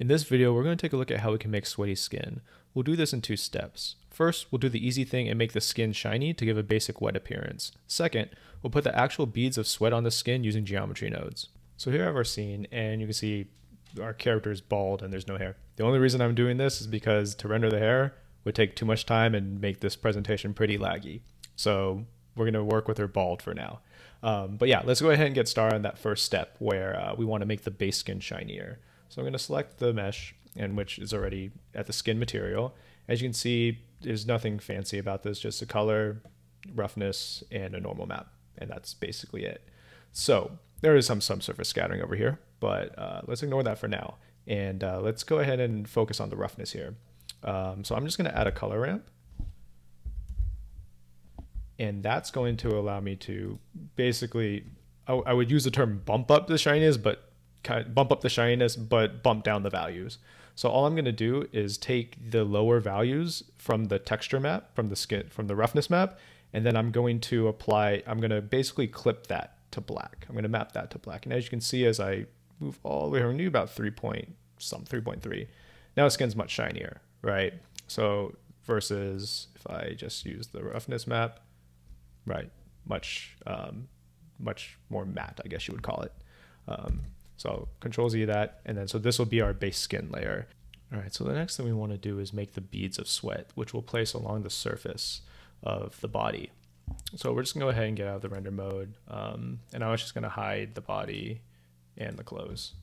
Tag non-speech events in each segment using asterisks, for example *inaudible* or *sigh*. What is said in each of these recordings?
In this video, we're going to take a look at how we can make sweaty skin. We'll do this in two steps. First, we'll do the easy thing and make the skin shiny to give a basic wet appearance. Second, we'll put the actual beads of sweat on the skin using geometry nodes. So here I have our scene, and you can see our character is bald and there's no hair. The only reason I'm doing this is because to render the hair would take too much time and make this presentation pretty laggy. So we're going to work with her bald for now. Um, but yeah, let's go ahead and get started on that first step where uh, we want to make the base skin shinier. So I'm going to select the mesh, and which is already at the skin material. As you can see, there's nothing fancy about this, just a color, roughness, and a normal map. And that's basically it. So there is some subsurface scattering over here, but uh, let's ignore that for now. And uh, let's go ahead and focus on the roughness here. Um, so I'm just going to add a color ramp. And that's going to allow me to basically, I, I would use the term bump up the shininess, but bump up the shininess, but bump down the values. So all I'm going to do is take the lower values from the texture map, from the skin, from the roughness map, and then I'm going to apply, I'm going to basically clip that to black. I'm going to map that to black. And as you can see, as I move all the way over, about 3 point some 3.3, now the skin's much shinier, right? So versus if I just use the roughness map, right, much, um, much more matte, I guess you would call it. Um, so I'll control Z that, and then so this will be our base skin layer. All right, so the next thing we want to do is make the beads of sweat, which we'll place along the surface of the body. So we're just gonna go ahead and get out of the render mode. Um, and I was just gonna hide the body and the clothes.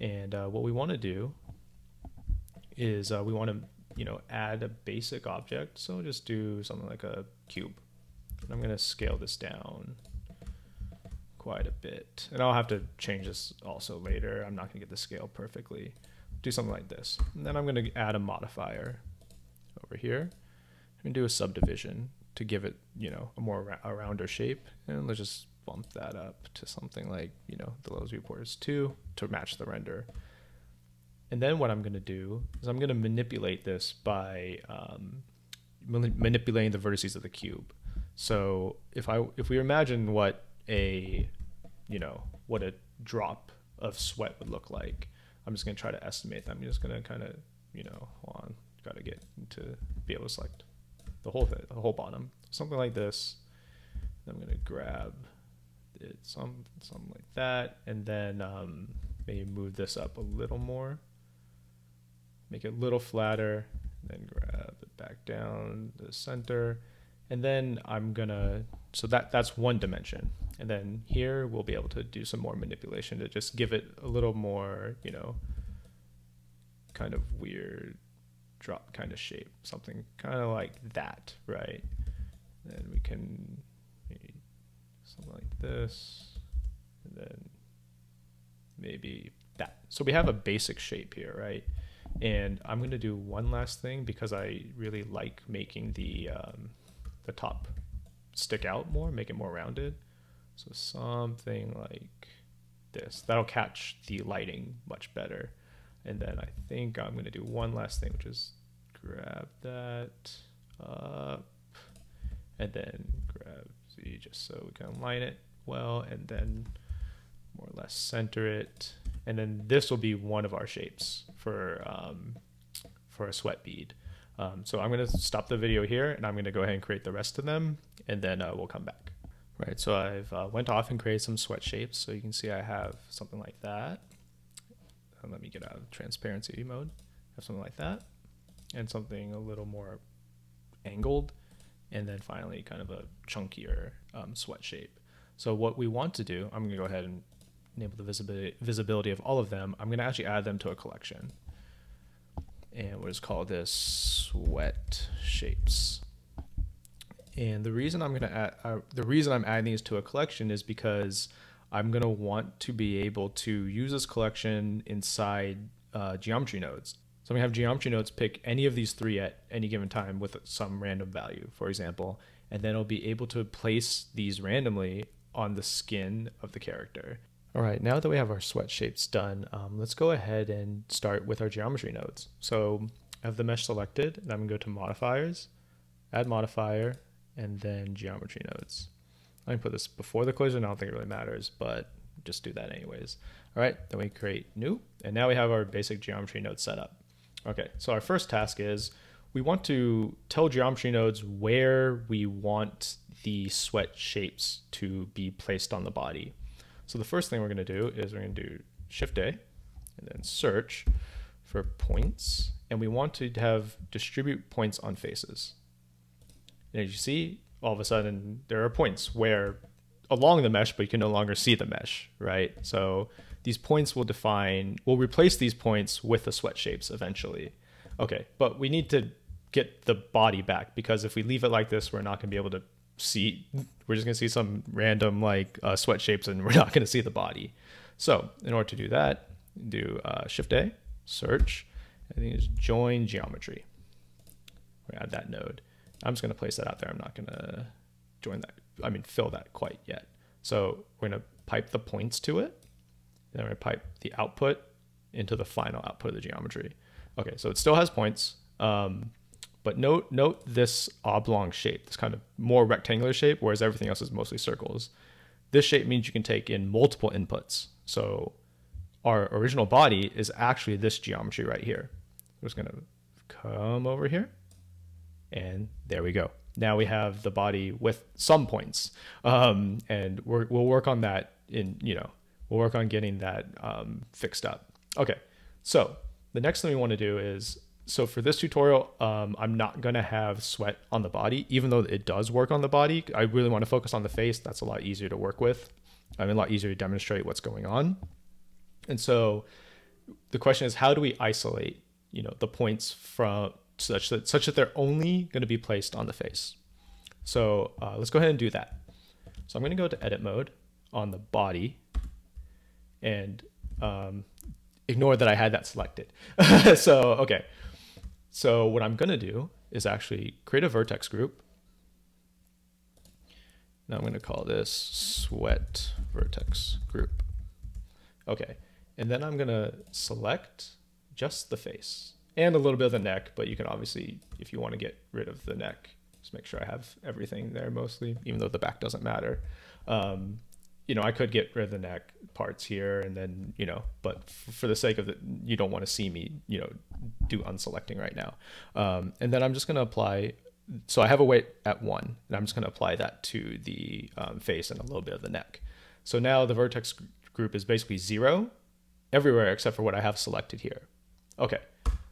And uh, what we wanna do is uh, we wanna you know, add a basic object. So just do something like a cube. And I'm gonna scale this down quite a bit. And I'll have to change this also later. I'm not going to get the scale perfectly. Do something like this. And then I'm going to add a modifier over here. To do a subdivision to give it, you know, a more a rounder shape. And let's just bump that up to something like, you know, the lowest viewport is 2 to match the render. And then what I'm going to do is I'm going to manipulate this by um, manipulating the vertices of the cube. So if I if we imagine what a, you know, what a drop of sweat would look like. I'm just going to try to estimate that. I'm just going to kind of, you know, hold on, got to get to be able to select the whole thing, the whole bottom, something like this. I'm going to grab it, some, something like that, and then um, maybe move this up a little more, make it a little flatter, then grab it back down the center, and then I'm gonna, so that that's one dimension. And then here we'll be able to do some more manipulation to just give it a little more, you know, kind of weird drop kind of shape, something kind of like that, right? Then we can maybe something like this, and then maybe that. So we have a basic shape here, right? And I'm to do one last thing because I really like making the um, the top stick out more, make it more rounded. So something like this. That'll catch the lighting much better. And then I think I'm going to do one last thing, which is grab that up and then grab Z just so we can align it well and then more or less center it. And then this will be one of our shapes for, um, for a sweat bead. Um, so I'm going to stop the video here and I'm going to go ahead and create the rest of them and then uh, we'll come back. Right, so I've uh, went off and created some sweat shapes. So you can see I have something like that. And let me get out of transparency mode. I have something like that and something a little more angled. And then finally kind of a chunkier um, sweat shape. So what we want to do, I'm going to go ahead and enable the visibility, visibility of all of them. I'm going to actually add them to a collection. And we'll just call this sweat shapes. And the reason I'm to add, uh, the reason I'm adding these to a collection is because I'm to want to be able to use this collection inside uh, geometry nodes. So I'm to have geometry nodes pick any of these three at any given time with some random value, for example, and then I'll be able to place these randomly on the skin of the character. All right, now that we have our sweat shapes done, um, let's go ahead and start with our geometry nodes. So I have the mesh selected, and I'm gonna go to modifiers, add modifier, and then geometry nodes. I can put this before the collision. I don't think it really matters, but just do that anyways. All right, then we create new, and now we have our basic geometry node set up. Okay, so our first task is we want to tell geometry nodes where we want the sweat shapes to be placed on the body. So the first thing we're going to do is we're going to do Shift A and then search for points, and we want to have distribute points on faces. And as you see, all of a sudden there are points where along the mesh, but you can no longer see the mesh, right? So these points will define, we'll replace these points with the sweat shapes eventually. Okay, but we need to get the body back because if we leave it like this, we're not going to be able to see, we're just going to see some random like uh, sweat shapes and *laughs* we're not going to see the body. So in order to do that, do uh, Shift A, search, I think it's join geometry. We add that node. I'm just going to place that out there. I'm not going to join that, I mean, fill that quite yet. So we're going to pipe the points to it. Then we're going to pipe the output into the final output of the geometry. Okay, so it still has points. Um, but note note this oblong shape, this kind of more rectangular shape, whereas everything else is mostly circles. This shape means you can take in multiple inputs. So our original body is actually this geometry right here. I'm just gonna come over here, and there we go. Now we have the body with some points, um, and we will work on that in you know we'll work on getting that um, fixed up. Okay, so the next thing we want to do is so for this tutorial, um, I'm not to have sweat on the body, even though it does work on the body. I really want to focus on the face. That's a lot easier to work with. I mean, a lot easier to demonstrate what's going on. And so the question is, how do we isolate, you know, the points from such that such that they're only to be placed on the face? So uh, let's go ahead and do that. So I'm to go to edit mode on the body and um, ignore that I had that selected. *laughs* so, okay. So what I'm going to do is actually create a vertex group. Now I'm going to call this sweat vertex group. Okay. And then I'm going to select just the face and a little bit of the neck, but you can obviously, if you want to get rid of the neck, just make sure I have everything there mostly, even though the back doesn't matter. Um, you know, I could get rid of the neck parts here and then, you know, but for the sake of it, you don't want to see me, you know, do unselecting right now. Um, and then I'm just going to apply, so I have a weight at one, and I'm just going to apply that to the um, face and a little bit of the neck. So now the vertex group is basically zero everywhere except for what I have selected here. Okay,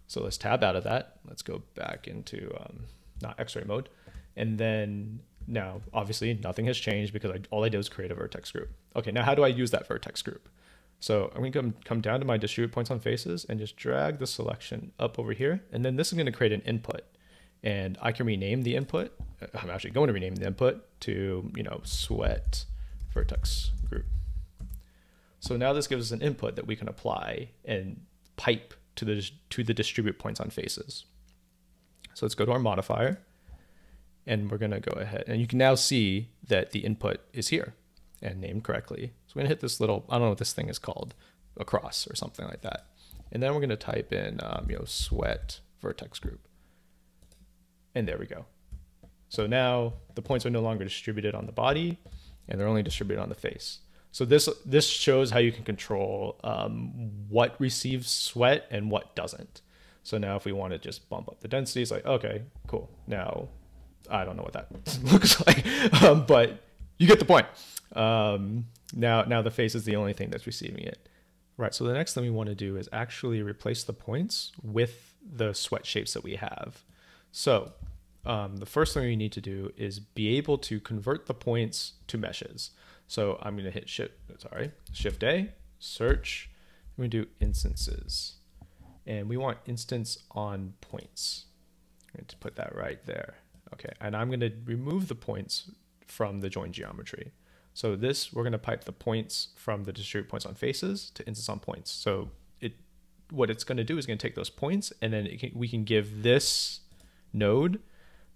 so let's tab out of that. Let's go back into um, not x-ray mode. And then now, obviously, nothing has changed because I, all I did was create a vertex group. Okay, now how do I use that vertex group? So I'm going to come, come down to my distribute points on faces and just drag the selection up over here. And then this is going to create an input. And I can rename the input. Uh, I'm actually going to rename the input to, you know, sweat vertex group. So now this gives us an input that we can apply and pipe to the, to the distribute points on faces. So let's go to our modifier and we're to go ahead and you can now see that the input is here and named correctly. So we're to hit this little, I don't know what this thing is called, a cross or something like that. And then we're to type in, um, you know, sweat vertex group. And there we go. So now the points are no longer distributed on the body and they're only distributed on the face. So this this shows how you can control um, what receives sweat and what doesn't. So now if we want to just bump up the density, it's like, okay, cool. Now I don't know what that *laughs* looks like, um, but you get the point. Um, now, now the face is the only thing that's receiving it. Right, so the next thing we want to do is actually replace the points with the sweat shapes that we have. So um, the first thing we need to do is be able to convert the points to meshes. So I'm going to hit shift, sorry, shift A, search, and we do instances. And we want instance on points. I'm going to put that right there. Okay, and I'm going to remove the points from the join geometry. So this, we're going to pipe the points from the distribute points on faces to instance on points. So it, what it's going to do is going to take those points and then can, we can give this node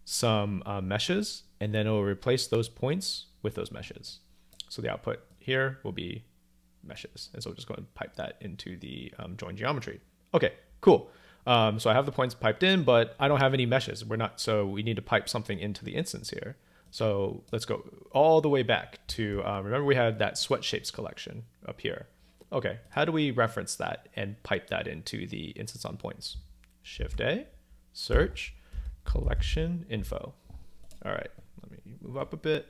some uh, meshes and then it will replace those points with those meshes. So the output here will be meshes. And so we're just going to pipe that into the um, join geometry. Okay, cool. Um, so I have the points piped in, but I don't have any meshes. We're not, so we need to pipe something into the instance here. So let's go all the way back to, uh, remember we had that sweat shapes collection up here. Okay, how do we reference that and pipe that into the instance on points? Shift A, search, collection info. All right, let me move up a bit.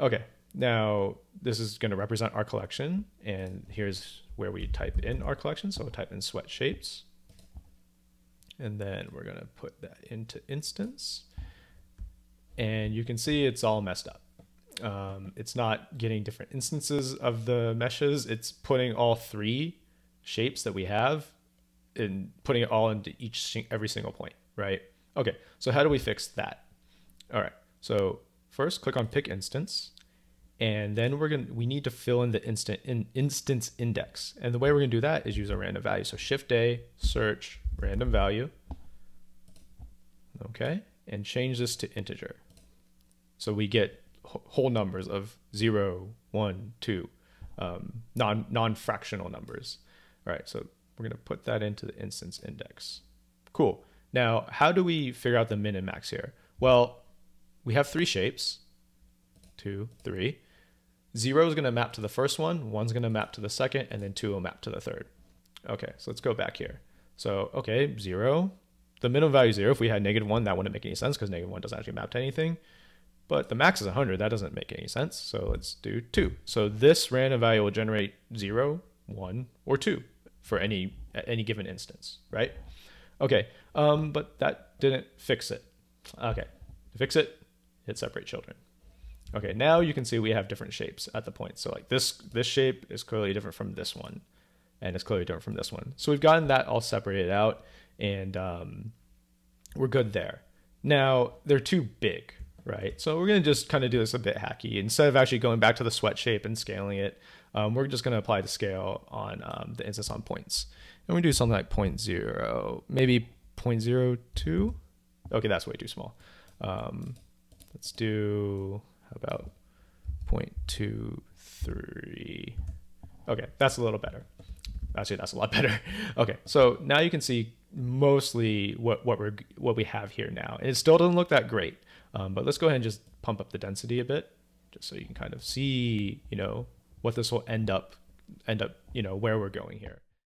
Okay, now this is going to represent our collection, and here's where we type in our collection. So we'll type in sweat shapes, and then we're going to put that into instance, and you can see it's all messed up. Um, it's not getting different instances of the meshes. It's putting all three shapes that we have and putting it all into each every single point, right? Okay, so how do we fix that? All right, so first click on pick instance, and then we're gonna we need to fill in the instant in instance index. And the way we're gonna do that is use a random value. So shift A, search, random value. Okay, and change this to integer. So we get whole numbers of zero, one, two, um, non non-fractional numbers. All right, so we're gonna put that into the instance index. Cool. Now, how do we figure out the min and max here? Well, we have three shapes, two, three. Zero is gonna map to the first one, one's gonna map to the second, and then two will map to the third. Okay, so let's go back here. So, okay, zero, the minimum value zero, if we had negative one, that wouldn't make any sense because negative one doesn't actually map to anything. But the max is 100. That doesn't make any sense. So let's do 2. So this random value will generate zero, one, or 2 for any any given instance, right? Okay, um, but that didn't fix it. Okay, to fix it, hit separate children. Okay, now you can see we have different shapes at the point. So like this this shape is clearly different from this one, and it's clearly different from this one. So we've gotten that all separated out, and um, we're good there. Now they're too big, right? So we're going to just kind of do this a bit hacky. Instead of actually going back to the sweat shape and scaling it, um, we're just going to apply the scale on um, the instance on points. And we do something like 0.0, maybe 0.02. Okay, that's way too small. Um, let's do, how about 0.23? Okay, that's a little better. Actually, that's a lot *laughs* better. Okay, so now you can see mostly what, what we're what we have here now. And It still doesn't look that great, um, but let's go ahead and just pump up the density a bit, just so you can kind of see, you know, what this will end up, end up, you know, where we're going here.